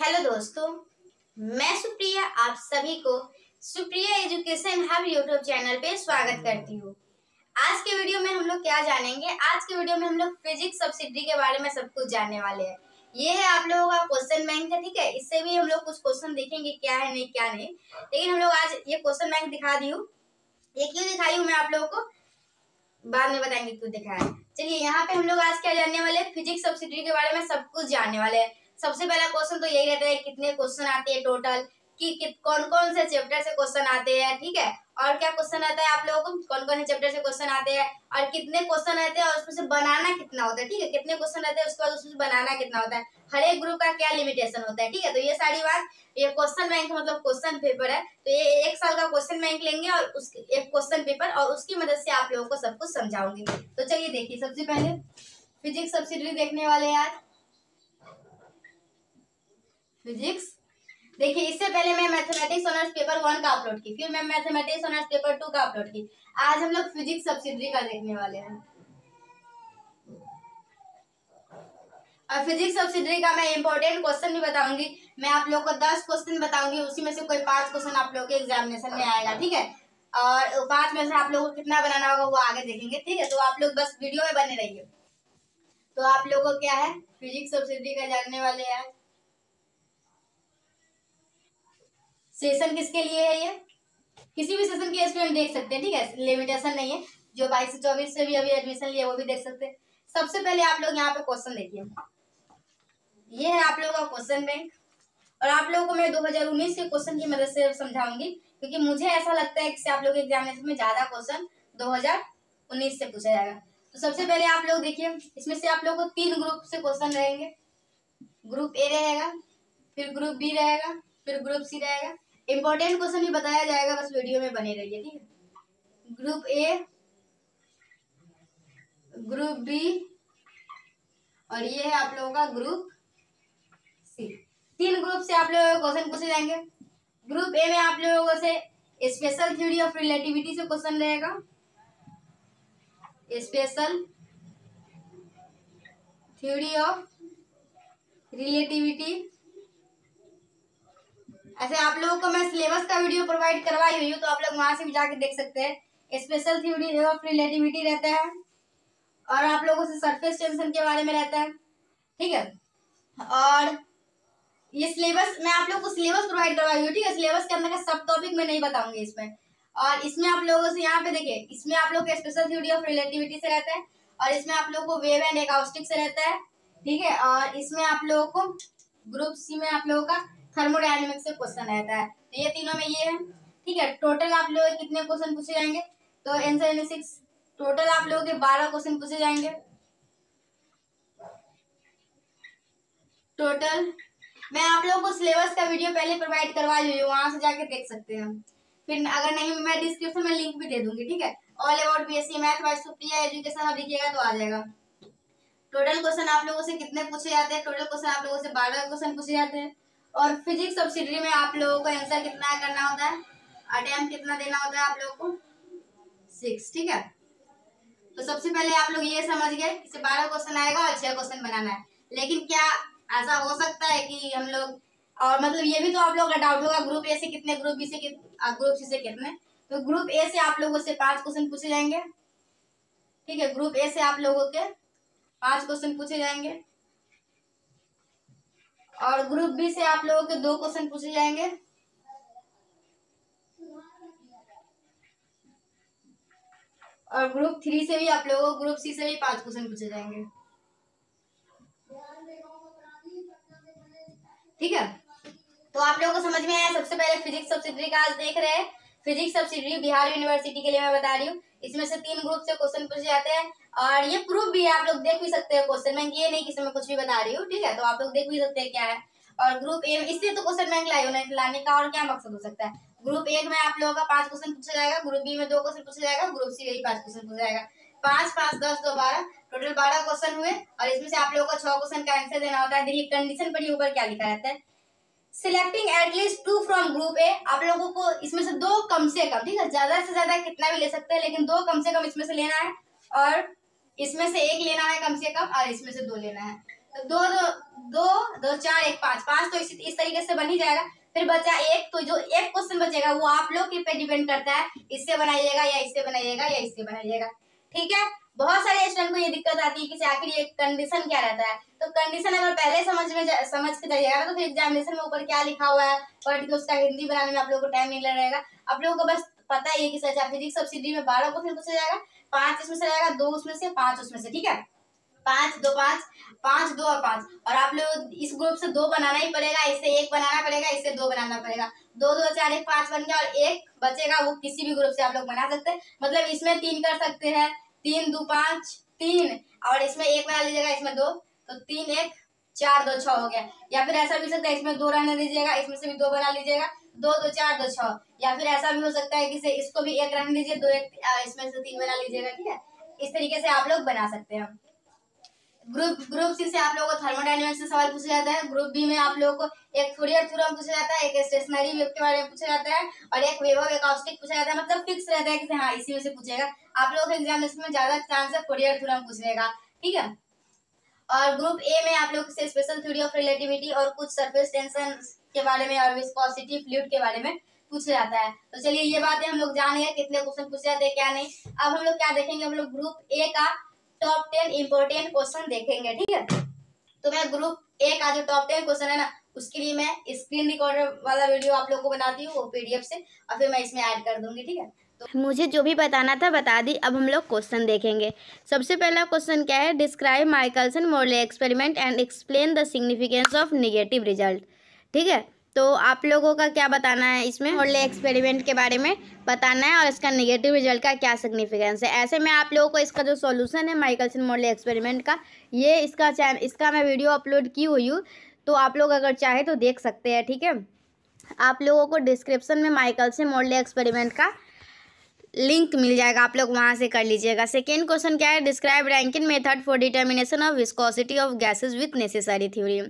Hello दोस्तों, मैं सुप्रिया, आप सभी को Supriya education hub YouTube channel पे स्वागत करती हूँ। आज के वीडियो में हम लोग क्या जानेंगे? आज के वीडियो में हम लोग फिजिक्स सब्सिडी के बारे में सब कुछ जानने वाले हैं। ये है आप लोगों का क्वेश्चन बैंक है ठीक है? इससे भी हम लोग कुछ क्वेश्चन देखेंगे क्या है, नहीं, क्या नहीं। लेकिन हम लोग आज ये क्वेश्चन बैंक दिखा दी हूँ। ये क्यों दिखाई हूँ मैं आप लोगों को? बाद में बताएँगे, क्यों दिखाया। चलिए, यहाँ पे हम लोग आज क्या जानने वाले फिजिक्स सब्सिडी के बारे में सब कुछ जानने वाले हैं। सबसे पहला क्वेश्चन तो यही रहता है कितने क्वेश्चन आते हैं टोटल कि, कौन कौन से चैप्टर से क्वेश्चन आते हैं ठीक है? और क्या क्वेश्चन आता है आप लोगों को? कौन कौन से चैप्टर से क्वेश्चन आते हैं? और कितने क्वेश्चन आते हैं और उसमें से बनाना कितना होता है ठीक है? कितने क्वेश्चन आते हैं उसके बाद उसमें बनाना कितना होता है? हर एक ग्रुप का क्या लिमिटेशन होता है ठीक है? तो ये सारी बात ये क्वेश्चन बैंक मतलब क्वेश्चन पेपर है तो ये एक साल का क्वेश्चन बैंक लेंगे और उस एक क्वेश्चन पेपर और उसकी मदद से आप लोगों को सब कुछ समझाऊँगी। तो चलिए देखिए सबसे पहले फिजिक्स सब्सिडी देखने वाले आज। फिजिक्स। देखिए, इससे पहले मैं मैथमेटिक्स ऑनर्स पेपर वन का अपलोड की, फिर मैं मैथमेटिक्स ऑनर्स पेपर टू का अपलोड की। आज हम लोग फिजिक्स सब्सिडी का देखने वाले हैं। और फिजिक्स सब्सिडी का मैं इंपॉर्टेंट क्वेश्चन भी बताऊँगी, मैं आप लोग को दस क्वेश्चन बताऊँगी, उसी में से कोई पाँच क्वेश्चन आप लोग के एग्जामिनेशन में आएगा, ठीक है? और पाँच में से आप लोगों को कितना बनाना होगा, वो आगे देखेंगे, ठीक है? तो आप लोग बस वीडियो में बने रहिए। तो आप लोगों को क्या है? फिजिक्स सब्सिडी का जानने वाले हैं। सेशन किसके लिए है ये? किसी भी सेशन के स्टूडेंट देख सकते हैं, ठीक है? लिमिटेशन नहीं है। जो बाईस से चौबीस से भी अभी एडमिशन लिया, वो भी देख सकते हैं। सबसे पहले आप लोग यहाँ पे क्वेश्चन देखिए। ये है आप लोगों का क्वेश्चन बैंक और आप लोगों को मैं 2019 के क्वेश्चन की मदद से समझाऊँगी, क्योंकि मुझे ऐसा लगता है कि आप लोग एग्जामिनेशन में ज़्यादा क्वेश्चन 2019 से पूछा जाएगा। तो सबसे पहले आप लोग देखिए, इसमें से आप लोग को तीन ग्रुप से क्वेश्चन रहेंगे। ग्रुप ए रहेगा, फिर ग्रुप बी रहेगा, फिर ग्रुप सी रहेगा। इंपॉर्टेंट क्वेश्चन भी बताया जाएगा, बस वीडियो में बने रहिए, ठीक है? ग्रुप ए ग्रुप बी और ये है आप लोगों का ग्रुप सी तीन ग्रुप से आप लोगों क्वेश्चन पूछे जाएँगे। ग्रुप ए में आप लोगों से स्पेशल थ्योरी ऑफ़ रिलेटिविटी से क्वेश्चन रहेगा। स्पेशल थ्योरी ऑफ़ रिलेटिविटी ऐसे आप लोगों को मैं सिलेबस का वीडियो प्रोवाइड करवाई हुई हूँ तो आप लोग वहाँ से भी जाके देख सकते हैं। स्पेशल थ्योरी ऑफ़ रिलेटिविटी रहता है और आप लोगों से सरफेस टेंशन के बारे में रहता है। ठीक है? और ये सिलेबस मैं आप लोगों को सिलेबस प्रोवाइड करवाई हूँ, ठीक है? सिलेबस के अंदर का सब टॉपिक मैं नहीं बताऊँगी इसमें। और इसमें आप लोगों से यहाँ पे देखिए, इसमें आप लोग स्पेशल थ्योरी ऑफ़ रिलेटिविटी से रहता है और इसमें आप लोगों को वेव एंड एकाउस्टिक से रहता है। ठीक है? और इसमें आप लोगों को ग्रुप सी में आप लोगों का थर्मोडायनेमिक्स से क्वेश्चन रहता है। तो ये तीनों में ये है। ठीक है टोटल आप लोग कितने क्वेश्चन पूछे जाएँगे? तो एनसर सिक्स टोटल आप लोगों के बारह क्वेश्चन पूछे जाएँगे। टोटल मैं आप लोगों को सिलेबस का वीडियो पहले प्रोवाइड करवा हूँ, वहाँ से जाके देख सकते हैं फिर अगर नहीं, मैं डिस्क्रिप्शन में लिंक भी दे दूँगी, ठीक है? All about B S C math by Supriya education लिखिएगा तो आ जाएगा। टोटल क्वेश्चन आप लोगों से कितने पूछे जाते हैं? टोटल क्वेश्चन आप लोगों से बारह क्वेश्चन पूछे जाते हैं। और फिजिक्स सब्सिडी में आप लोगों को आंसर कितना करना होता है? अटेम्प्ट कितना देना होता है आप लोगों को? सिक्स ठीक है? तो सबसे पहले आप लोग ये समझ गए कि बारह क्वेश्चन आएगा और छह क्वेश्चन बनाना है। लेकिन क्या ऐसा हो सकता है कि हम लोग, और मतलब ये भी तो आप लोगों का डाउट होगा ग्रुप ए से कितने ग्रुप बी से ग्रुप सी से कितने? तो ग्रुप ए से आप लोगों से पाँच क्वेश्चन पूछे जाएँगे। ठीक है ग्रुप ए से आप लोगों के पाँच क्वेश्चन पूछे जाएँगे। और ग्रुप बी से आप लोगों के दो क्वेश्चन पूछे जाएँगे। और ग्रुप थ्री से भी आप लोगों को ग्रुप सी से भी पाँच क्वेश्चन पूछे जाएँगे। ठीक है? तो आप लोगों को समझ में आया? सबसे पहले फिजिक्स सब्सिडी का आज देख रहे हैं। फिजिक्स सब्सिडी बिहार यूनिवर्सिटी के लिए मैं बता रही हूँ। इसमें से तीन ग्रुप से क्वेश्चन पूछे जाते हैं। और ये प्रूफ भी है आप लोग देख भी सकते हैं क्वेश्चन बैंक ये नहीं कि मैं कुछ भी बता रही हूँ, ठीक है? तो आप लोग देख भी सकते हैं क्या है। और ग्रुप ए इसलिए तो क्वेश्चन बैंक लाई हो लाने का और क्या मकसद हो सकता है? ग्रुप एक में आप लोगों का पाँच क्वेश्चन पूछा जाएगा ग्रुप बी में दो क्वेश्चन पूछा जाएगा ग्रुप सी में भी पाँच क्वेश्चन पूछा जाएगा। पाँच पाँच, दस, दो, बारह टोटल बारह क्वेश्चन हुए, और इसमें से आप लोगों को छह क्वेश्चन का आंसर देना होता है। देखिए कंडीशन पर ऊपर क्या लिखा रहता है? Selecting at least two from group A आप लोगों को इसमें से दो कम से कम, ठीक है? ज़्यादा से ज़्यादा कितना भी ले सकते हैं, लेकिन दो कम से कम इसमें से लेना है। और इसमें से एक लेना है कम से कम और इसमें से दो लेना है। तो दो दो दो दो चार एक पाँच। पाँच तो इस, इस तरीके से बन ही जाएगा। फिर बचा एक तो जो एक क्वेश्चन बचेगा वो आप लोग के पे डिपेंड करता है इससे बनाइएगा या इससे बनाइएगा या इससे बनाइएगा। ठीक है? बहुत सारे स्टूडेंट को ये दिक्कत आती है कि आखिर ये कंडीशन क्या रहता है? तो कंडीशन अगर पहले समझ में समझ के जाइएगा तो फिर एग्जामिनेशन में ऊपर क्या लिखा हुआ है पर्टिकुलर उसका हिंदी बनाने में आप लोगों को टाइम नहीं लगेगा। आप लोगों को बस पता ही है कि सच फिजिक्स सब्सिडी में बारह क्वेश्चन पूछा जाएगा? पाँच इसमें से रहेगा दो उसमें से, पाँच उसमें से, ठीक है? पाँच, दो, पाँच पाँच, दो और पाँच। और आप लोग इस ग्रुप से दो बनाना ही पड़ेगा, इससे एक बनाना पड़ेगा, इससे दो बनाना पड़ेगा। दो दो, चार, एक, पाँच बन गया और एक बचेगा, वो किसी भी ग्रुप से आप लोग बना सकते हैं। मतलब इसमें तीन कर सकते हैं। तीन, दो, पाँच, तीन। और इसमें एक बना लीजिएगा, इसमें दो। तो तीन, एक, चार, दो, छह हो गया। या फिर ऐसा भी सकता है, इसमें दो रहने दीजिएगा, इसमें से भी दो बना लीजिएगा। दो दो, चार, दो, छह। या फिर ऐसा भी हो सकता है कि इसको भी एक रहने दीजिए दो एक इसमें से तीन बना लीजिएगा, ठीक है? इस तरीके से आप लोग बना सकते हैं। ग्रुप ग्रुप सी से आप लोगों को थर्मोडाइनमिक्स से सवाल पूछा जाता है। ग्रुप बी में आप लोगों को एक फूरियर थ्योरम पूछा जाता है, एक स्टेशनरी वेव के बारे में पूछा जाता है, और एक वेव एकॉस्टिक पूछा जाता है। मतलब फिक्स रहता है कि हाँ इसी में से पूछेगा। आप लोगों के एग्जामिनेशन में ज़्यादा चांस है फूरियर थ्योरम पूछने का, ठीक है? और ग्रुप ए में आप लोग से स्पेशल थ्योरी ऑफ़ रिलेटिविटी और कुछ सरफेस टेंशन के बारे में और विस्कोसिटी फ्लूइड के बारे में पूछा जाता है। तो चलिए ये बातें हम लोग जान गए, कितने क्वेश्चन पूछे जाते हैं, क्या नहीं। अब हम लोग क्या देखेंगे? हम लोग ग्रुप ए का टॉप टेन इम्पोर्टेंट क्वेश्चन देखेंगे, ठीक है? तो मैं ग्रुप ए का जो टॉप टेन क्वेश्चन है ना, उसके लिए मैं स्क्रीन रिकॉर्डर वाला वीडियो आप लोग को बनाती हूँ, वो पीडीएफ से, और फिर मैं इसमें ऐड कर दूँगी, ठीक है? तो मुझे जो भी बताना था, बता दी, अब हम लोग क्वेश्चन देखेंगे। सबसे पहला क्वेश्चन क्या है? Describe Michelson Morley experiment and explain the significance of negative result ठीक है? तो आप लोगों का क्या बताना है इसमें? मोरले एक्सपेरिमेंट के बारे में बताना है और इसका नेगेटिव रिज़ल्ट का क्या सिग्निफिकेंस है? ऐसे में आप लोगों को इसका जो सॉल्यूशन है माइकलसन मोरले एक्सपेरिमेंट का, ये इसका चैन इसका मैं वीडियो अपलोड की हुई हूँ तो आप लोग अगर चाहे तो देख सकते हैं, ठीक है? आप लोगों को डिस्क्रिप्शन में माइकलसन मोरले एक्सपेरिमेंट का लिंक मिल जाएगा, आप लोग वहाँ से कर लीजिएगा। सेकेंड क्वेश्चन क्या है? Describe Rankine method for determination of viscosity of gases with necessary theory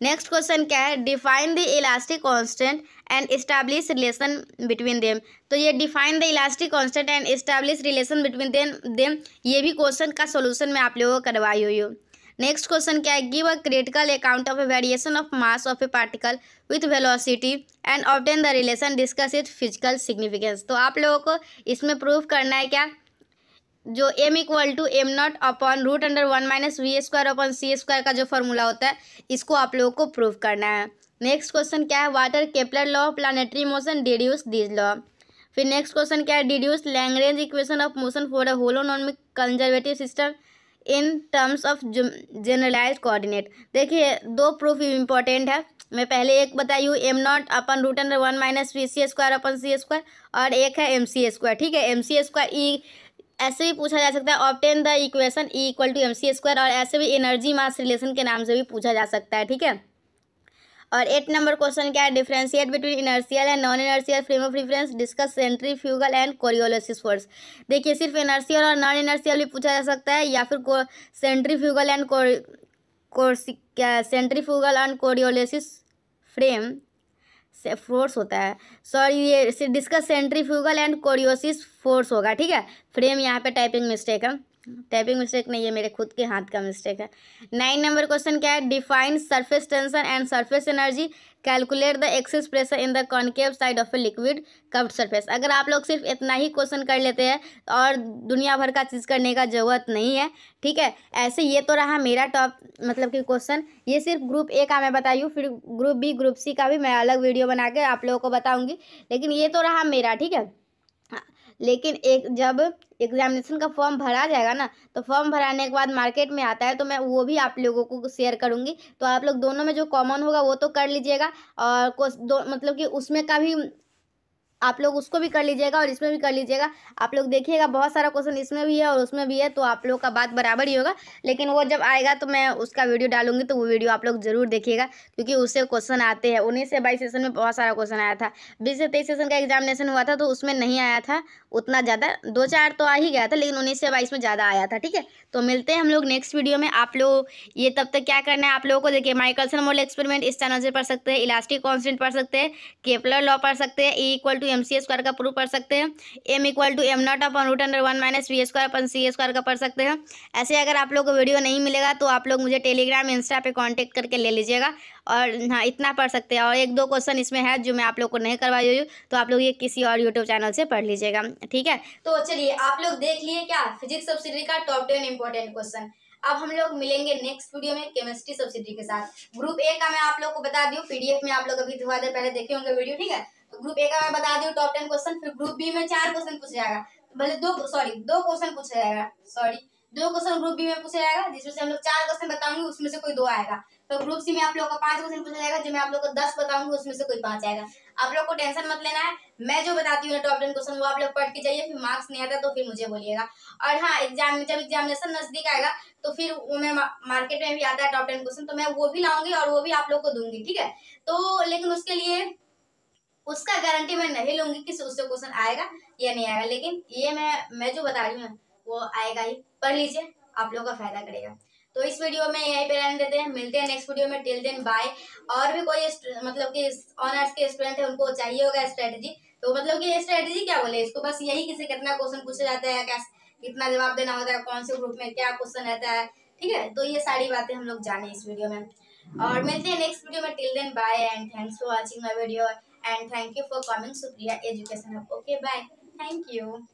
next question क्या है? Define the elastic constant and establish relation between them तो ये define the elastic constant and establish relation between them them ये भी question का solution मैं आप लोगों को करवाई हुई हूँ। नेक्स्ट क्वेश्चन क्या है? Give a critical account of a variation of mass of a particle with velocity and obtain the relation discuss it physical significance तो आप लोगों को इसमें प्रूव करना है क्या? जो M equal to M not upon root under one minus V square upon C square का जो फॉर्मूला होता है, इसको आप लोगों को प्रूव करना है। नेक्स्ट क्वेश्चन क्या है? What are Kepler law of planetary motion deduce this law फिर नेक्स्ट क्वेश्चन क्या है? Deduce Lagrange equation of motion for a holonomic conservative system in terms of generalize coordinate देखिए, दो प्रूफ इंपॉर्टेंट है। मैं पहले एक बताई हूँ M not upon root under one minus V C square upon C square और एक है एम सी स्क्वायर ठीक है? एम सी स्क्वायर ई ऐसे भी पूछा जा सकता है obtain the equation E equal to M C square और ऐसे भी एनर्जी मास रिलेशन के नाम से भी पूछा जा सकता है, ठीक है? और एट नंबर क्वेश्चन क्या है? Differentiate between inertial and non inertial frame of reference discuss centrifugal and Coriolis force देखिए, सिर्फ़ इनर्सियल और नॉन इनर्सियल भी पूछा जा सकता है, या फिर centrifugal and centrifugal and Coriolis frame force होता है। सॉरी ये discuss centrifugal and Coriolis force होगा, ठीक है? फ्रेम यहाँ पे टाइपिंग मिस्टेक है। टाइपिंग मिस्टेक नहीं है, मेरे खुद के हाथ का मिस्टेक है। नाइन नंबर क्वेश्चन क्या है? Define surface tension and surface energy calculate the excess pressure in the concave side of a liquid curved surface अगर आप लोग सिर्फ़ इतना ही क्वेश्चन कर लेते हैं और दुनिया भर का चीज़ करने का ज़रूरत नहीं है, ठीक है? ऐसे ये तो रहा मेरा टॉप मतलब कि क्वेश्चन ये सिर्फ़ ग्रुप ए का मैं बताई फिर ग्रुप बी ग्रुप सी का भी मैं अलग वीडियो बना के आप लोगों को बताऊँगी। लेकिन ये तो रहा मेरा, ठीक है? लेकिन एक जब एग्जामिनेशन का फॉर्म भरा जाएगा ना तो फॉर्म भराने के बाद मार्केट में आता है तो मैं वो भी आप लोगों को शेयर करूँगी। तो आप लोग दोनों में जो कॉमन होगा वो तो कर लीजिएगा। और दो मतलब कि उसमें का भी आप लोग उसको भी कर लीजिएगा और इसमें भी कर लीजिएगा। आप लोग देखिएगा, बहुत सारा क्वेश्चन इसमें भी है और उसमें भी है तो आप लोग का बात बराबर ही होगा। लेकिन वो जब आएगा तो मैं उसका वीडियो डालूँगी तो वो वीडियो आप लोग ज़रूर देखिएगा, क्योंकि उससे क्वेश्चन आते हैं। उन्नीस से बाईस सेशन में बहुत सारा क्वेश्चन आया था। बीस से तेईस सेशन का एग्जामिनेशन हुआ था तो उसमें नहीं आया था उतना ज़्यादा। दो चार तो आ ही गया था, लेकिन उन्नीस से बाईस में ज़्यादा आया था, ठीक है? तो मिलते हैं हम लोग नेक्स्ट वीडियो में। आप लोग ये तब तक क्या करना है, आप लोगों को देखिए माइकलसन मोल एक्सपेरिमेंट इस चैनल से पढ़ सकते हैं इलास्टिक कॉन्स्टेंट पढ़ सकते हैं केपलर लॉ पढ़ सकते हैं E equal to M C square का प्रूफ पढ़ सकते हैं। M equal to M not upon root under one minus V square upon C square का पढ़ सकते हैं। ऐसे अगर आप लोग को वीडियो नहीं मिलेगा तो आप लोग मुझे टेलीग्राम इंस्टा पे कांटेक्ट करके ले लीजिएगा। और हाँ इतना पढ़ सकते हैं। और एक दो क्वेश्चन इसमें है जो मैं आप लोग को नहीं करवाई हुई तो आप लोग ये किसी और यूट्यूब चैनल से पढ़ लीजिएगा। ठीक है? तो चलिए, आप लोग देख लिए क्या? फिजिक्स सब्सिडी का टॉप टेन इंपॉर्टेंट क्वेश्चन अब हम लोग मिलेंगे नेक्स्ट वीडियो में केमिस्ट्री सब्सिडी के साथ। ग्रुप ए का मैं आप लोग को बता दूँ पीडीएफ में आप लोग अभी थोड़ा देर पहले देखे होंगे वीडियो ठीक है? ग्रुप ए का मैं बता दूँ टॉप टेन क्वेश्चन फिर ग्रुप बी में चार क्वेश्चन पूछा जाएगा। भले दो सॉरी दो क्वेश्चन पूछा जाएगा सॉरी दो क्वेश्चन ग्रुप बी में पूछा जाएगा, जिसमें से हम लोग चार क्वेश्चन बताऊँगे, उसमें से कोई दो आएगा। तो ग्रुप सी में आप लोग का पाँच क्वेश्चन पूछा जाएगा, जो मैं आप लोग को दस बताऊँगी, उसमें से कोई पाँच आएगा। आप लोग को टेंशन मत लेना है, मैं जो बताती हूँ टॉप टेन क्वेश्चन वो आप लोग पढ़ के जाइए, फिर मार्क्स नहीं आता तो फिर मुझे बोलिएगा। और हाँ एग्ज़ाम जब एग्जामिनेशन नज़दीक आएगा तो फिर वो मैं मार्केट में भी आता है टॉप टेन क्वेश्चन तो मैं वो भी लाऊँगी और वो भी आप लोग को दूँगी, ठीक है? तो लेकिन उसके लिए उसका गारंटी मैं नहीं लूँगी कि उससे क्वेश्चन आएगा या नहीं आएगा। लेकिन ये मैं मैं जो बता रही हूँ वो आएगा ही। पढ़ लीजिए, आप लोगों का फ़ायदा करेगा। तो इस वीडियो में यहीं पे रहने देते हैं। मिलते हैं नेक्स्ट वीडियो में। टिल देन बाय और भी कोई मतलब कि ऑनर्स के स्टूडेंट है, उनको चाहिए होगा स्ट्रेटजी तो मतलब कि स्ट्रेटजी क्या बोले? इसको बस यही किसी कितना क्वेश्चन पूछा जाता है, क्या कितना जवाब देना होता है, कौन से ग्रुप में क्या क्वेश्चन रहता है, ठीक है? तो ये सारी बातें हम लोग जाने इस वीडियो में। और मिलते हैं नेक्स्ट वीडियो में। Till then bye and thanks for watching my video and thank you for coming Supriya Education Hub. Okay, bye. Thank you.